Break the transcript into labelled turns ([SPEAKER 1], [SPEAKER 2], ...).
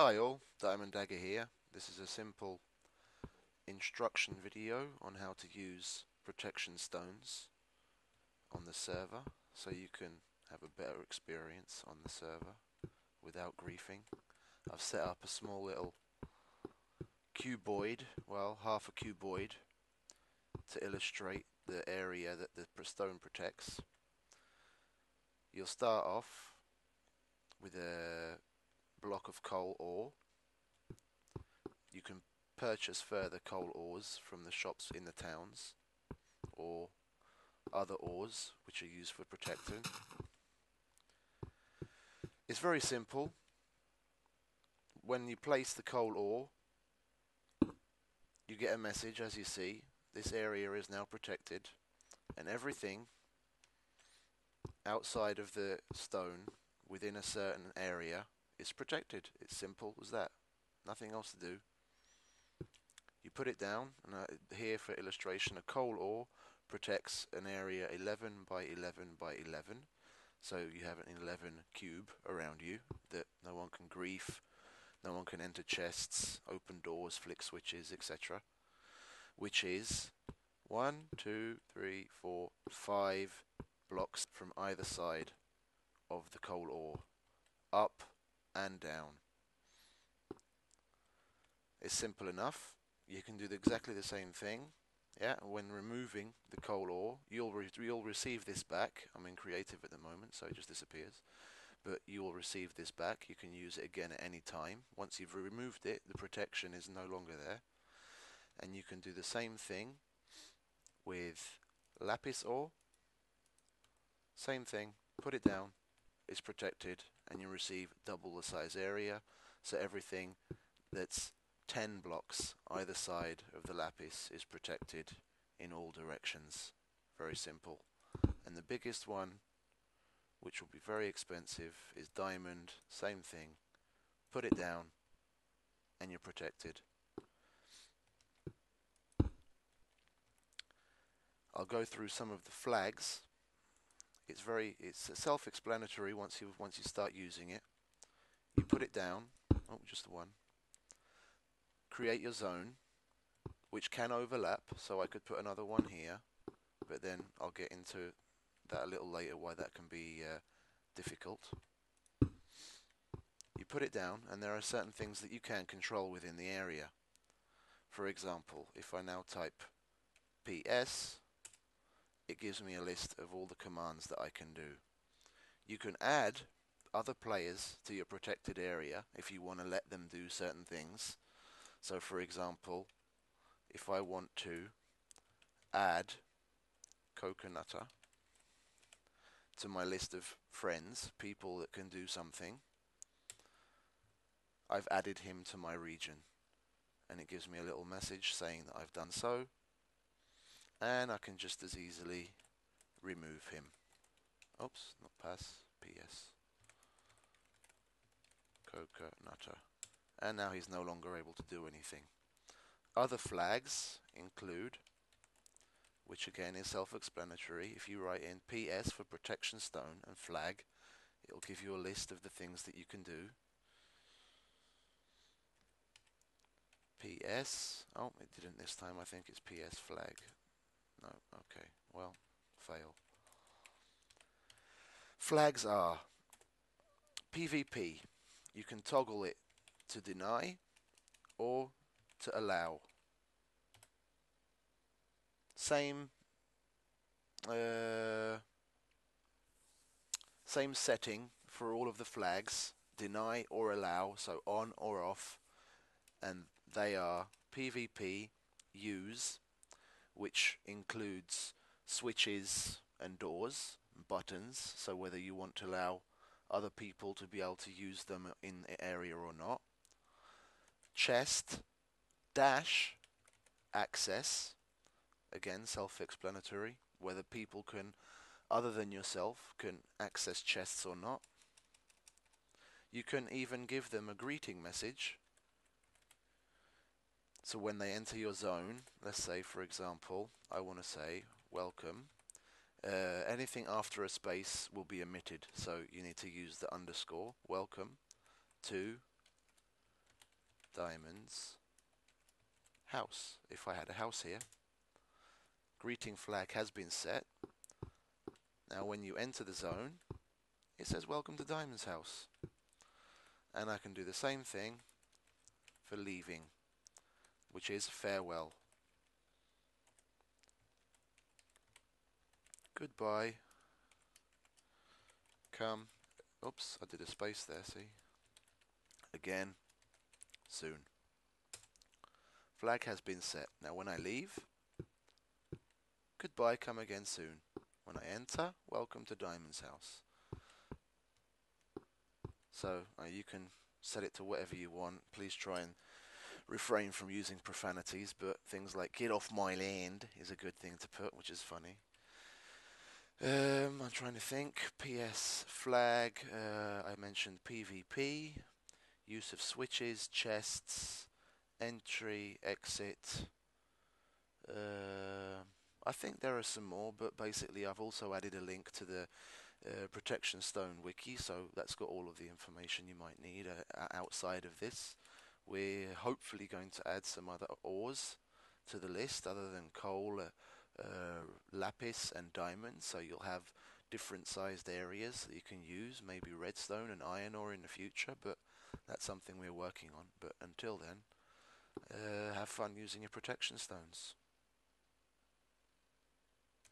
[SPEAKER 1] Hi all, Diamond Dagger here. This is a simple instruction video on how to use protection stones on the server so you can have a better experience on the server without griefing. I've set up a small little cuboid, well half a cuboid to illustrate the area that the stone protects. You'll start off with a block of coal ore. You can purchase further coal ores from the shops in the towns or other ores which are used for protecting. It's very simple. When you place the coal ore, you get a message as you see. This area is now protected and everything outside of the stone within a certain area is protected. It's simple as that. Nothing else to do. You put it down, and uh, here for illustration, a coal ore protects an area 11 by 11 by 11. So you have an 11 cube around you that no one can grief, no one can enter chests, open doors, flick switches, etc. Which is one, two, three, four, five blocks from either side of the coal ore. Up, and down. It's simple enough. You can do exactly the same thing. Yeah, when removing the coal ore, you'll re you'll receive this back. I'm in creative at the moment, so it just disappears. But you will receive this back. You can use it again at any time. Once you've removed it, the protection is no longer there. And you can do the same thing with lapis ore. Same thing. Put it down. It's protected and you receive double the size area. So everything that's 10 blocks either side of the lapis is protected in all directions. Very simple. And the biggest one, which will be very expensive, is diamond. Same thing. Put it down and you're protected. I'll go through some of the flags it's very it's self-explanatory once you once you start using it. You put it down. Oh, just the one. Create your zone, which can overlap. So I could put another one here, but then I'll get into that a little later. Why that can be uh, difficult. You put it down, and there are certain things that you can control within the area. For example, if I now type PS it gives me a list of all the commands that I can do. You can add other players to your protected area if you want to let them do certain things. So for example, if I want to add Coconutter to my list of friends, people that can do something, I've added him to my region. And it gives me a little message saying that I've done so and I can just as easily remove him. Oops, not pass, PS. Coca Nutter. And now he's no longer able to do anything. Other flags include, which again is self-explanatory, if you write in PS for protection stone and flag, it'll give you a list of the things that you can do. PS, oh it didn't this time, I think it's PS flag. No, okay. Well, fail. Flags are PvP. You can toggle it to deny or to allow. Same uh, same setting for all of the flags, deny or allow, so on or off, and they are PvP, use, which includes switches and doors, buttons, so whether you want to allow other people to be able to use them in the area or not. Chest, dash, access, again self-explanatory, whether people can, other than yourself, can access chests or not. You can even give them a greeting message so when they enter your zone, let's say for example, I want to say welcome. Uh, anything after a space will be omitted, so you need to use the underscore welcome to diamonds house. If I had a house here, greeting flag has been set. Now when you enter the zone, it says welcome to Diamond's house. And I can do the same thing for leaving, which is farewell. Goodbye. Come. Oops, I did a space there, see? Again. Soon. Flag has been set. Now when I leave, goodbye, come again soon. When I enter, welcome to Diamond's house. So uh, you can set it to whatever you want. Please try and refrain from using profanities, but things like get off my land is a good thing to put, which is funny. Um, I'm trying to think. PS flag. Uh, I mentioned PvP, use of switches, chests, entry, exit. Uh, I think there are some more, but basically I've also added a link to the uh, Protection Stone wiki, so that's got all of the information you might need uh, outside of this. We're hopefully going to add some other ores to the list other than coal, uh, uh, lapis and diamond, so you'll have different sized areas that you can use, maybe redstone and iron ore in the future, but that's something we're working on. But until then, uh, have fun using your protection stones.